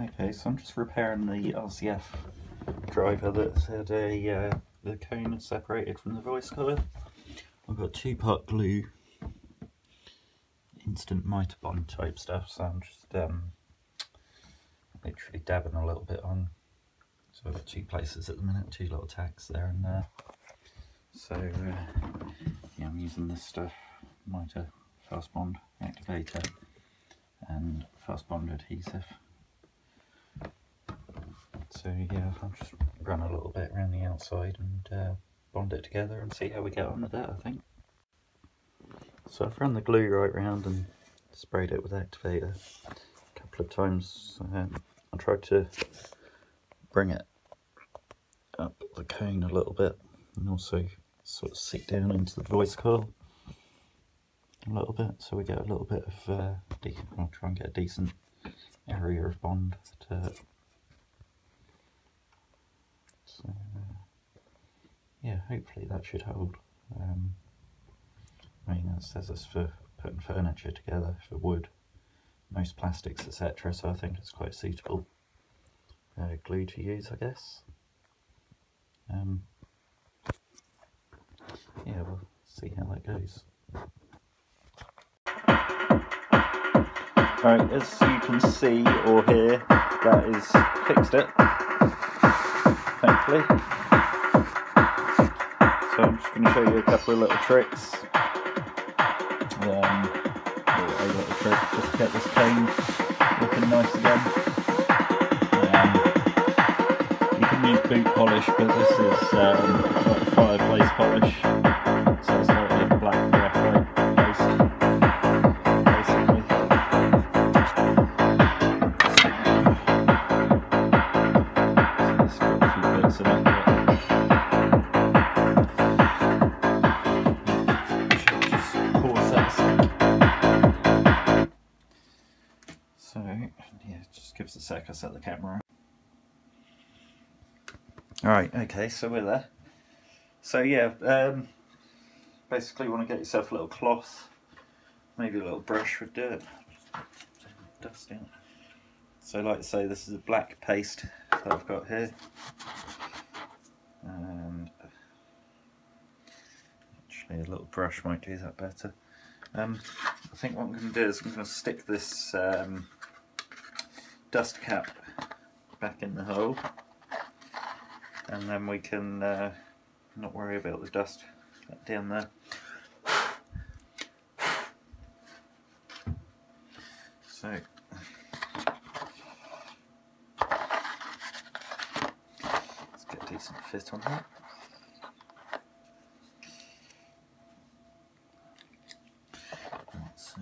Okay, so I'm just repairing the RCF driver that's had a uh, the cone separated from the voice coil. I've got two part glue, instant miter bond type stuff, so I'm just um, literally dabbing a little bit on. So I've got two places at the minute, two little tacks there and there. So uh, yeah, I'm using this stuff, miter fast bond activator and fast bond adhesive. So yeah, I'll just run a little bit around the outside and uh, bond it together and see how we get on with that, I think. So I've run the glue right round and sprayed it with activator a couple of times. Um, I tried to bring it up the cone a little bit and also sort of seat down into the voice coil a little bit so we get a little bit of uh, I'll try and get a decent area of bond to so yeah hopefully that should hold. Um, I mean it says it's for putting furniture together for wood most plastics etc so I think it's quite suitable uh, glue to use I guess. Um, yeah we'll see how that goes. Right, as you can see or hear, that is fixed it, thankfully. So I'm just going to show you a couple of little tricks. Um, a little trick just to get this cane looking nice again. Um, you can use boot polish, but this is um, fireplace polish, Alright, okay, so we're there. So yeah, um, basically you want to get yourself a little cloth, maybe a little brush with dirt, dust in. So like I say, this is a black paste that I've got here. And actually a little brush might do that better. Um, I think what I'm going to do is I'm going to stick this um, dust cap back in the hole and then we can uh, not worry about the dust down there. So let's get a decent fit on that. Let's see.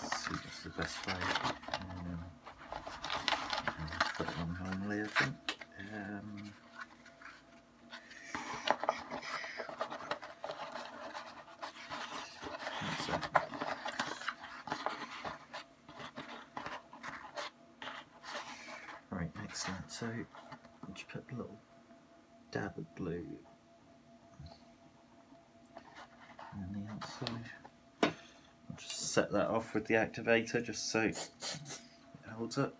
Let's see what's the best way. Um, put it on normally, I think. Um, it. Right, excellent. So, just put a little dab of glue on the outside. I'll just set that off with the activator just so it holds up.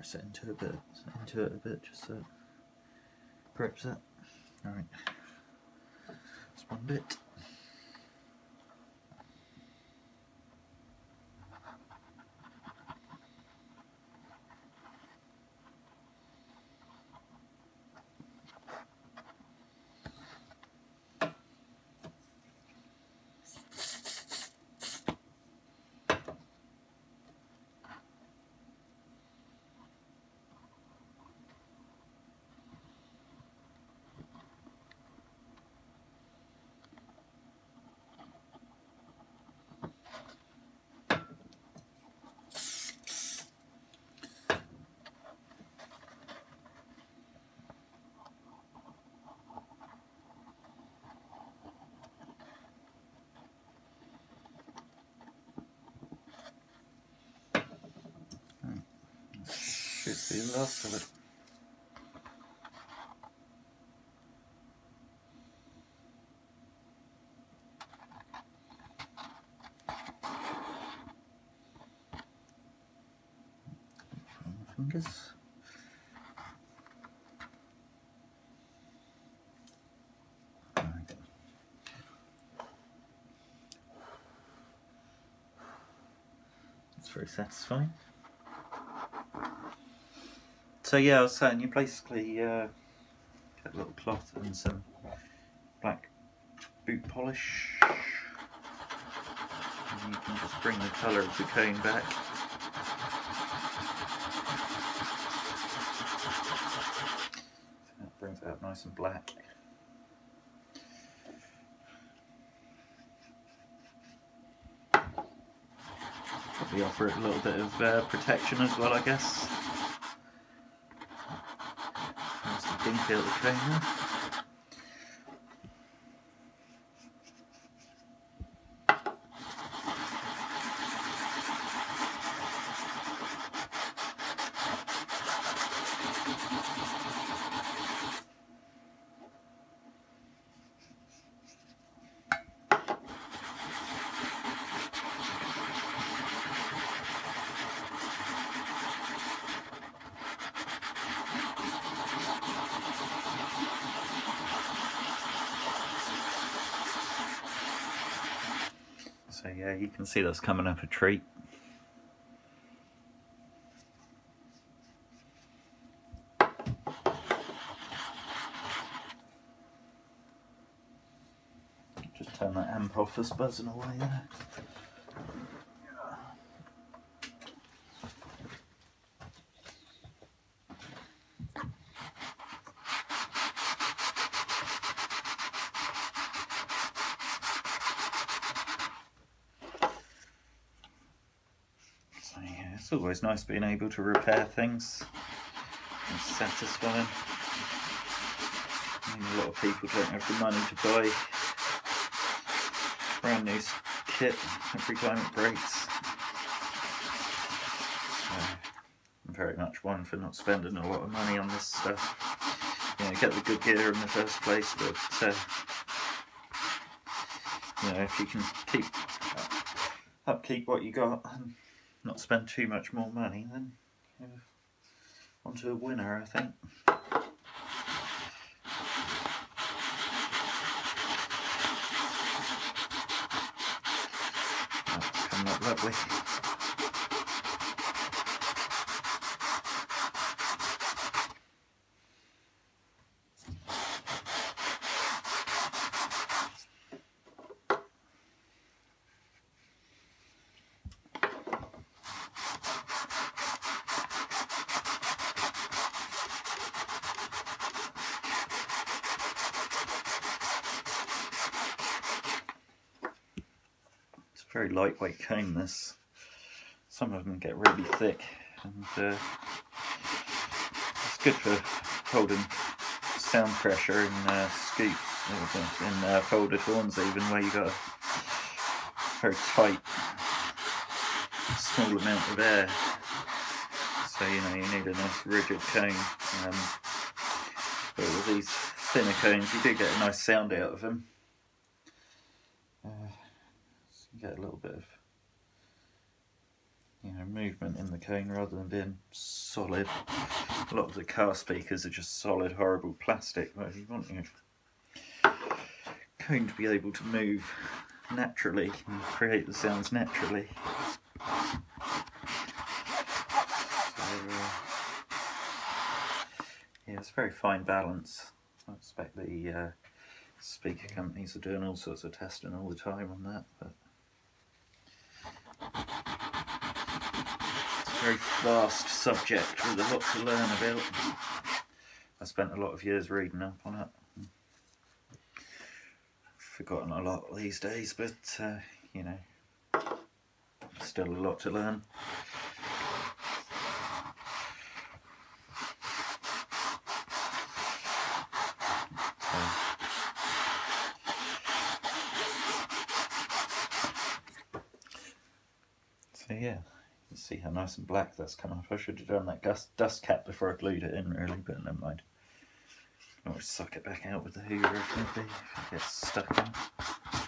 Press it into a bit, into it a bit, just so it grips it. Alright, just one bit. Fingers. That's very satisfying. So yeah, I was saying you basically uh, get a little cloth and some black boot polish. And you can just bring the colour of the cone back. That brings it out nice and black. Probably offer it a little bit of uh, protection as well, I guess. Nice and dinky little So yeah, you can see that's coming up a treat. Just turn that amp off that's buzzing away there. So yeah, it's always nice being able to repair things. It's satisfying. I mean, a lot of people don't have the money to buy brand new kit every time it breaks. So I'm very much one for not spending a lot of money on this stuff. You know, get the good gear in the first place, but uh, you know, if you can keep upkeep what you got not spend too much more money, then onto a winner, I think. That's coming up lovely. Very lightweight cone, this. Some of them get really thick, and uh, it's good for holding sound pressure in uh, scoops, in uh, folded horns even, where you got a very tight, small amount of air. So, you know, you need a nice rigid cone. Um, but with these thinner cones, you do get a nice sound out of them. Uh, you get a little bit of you know movement in the cone rather than being solid. A lot of the car speakers are just solid, horrible plastic. But you want your cone to be able to move naturally and create the sounds naturally. Uh, yeah, it's a very fine balance. I expect the uh, speaker companies are doing all sorts of testing all the time on that, but it's a very vast subject with a lot to learn about. I spent a lot of years reading up on it. Forgotten a lot these days, but uh, you know, still a lot to learn. So, So yeah, Let's see how nice and black that's come off. I should have done that dust, dust cap before I glued it in really, but never mind. I'll suck it back out with the hoover if need be, if it gets stuck in.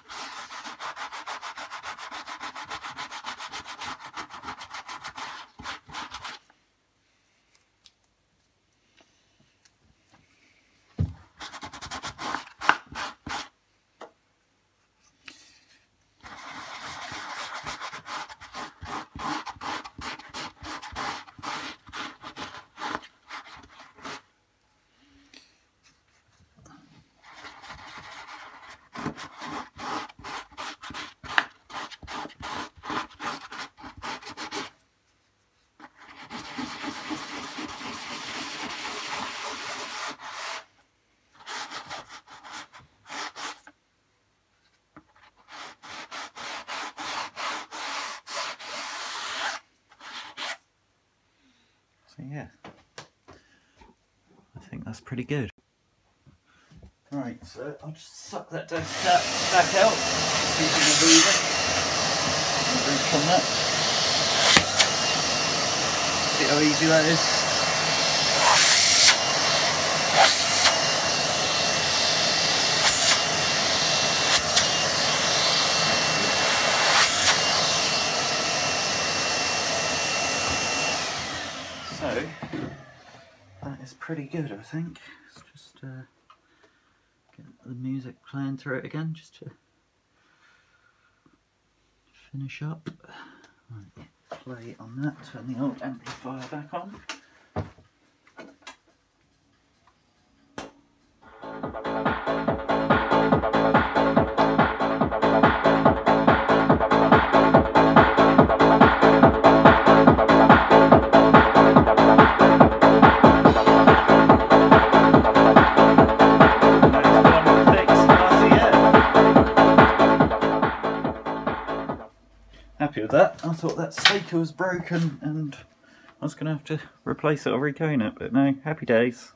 Yeah, I think that's pretty good. Right, so I'll just suck that dust back out using the hoover. Reach on that. See how easy that is. So, that is pretty good, I think. Let's just uh, get the music playing through it again, just to finish up. Right, play on that, turn the old amplifier back on. I thought that speaker was broken and I was going to have to replace it or recone it, but no, happy days.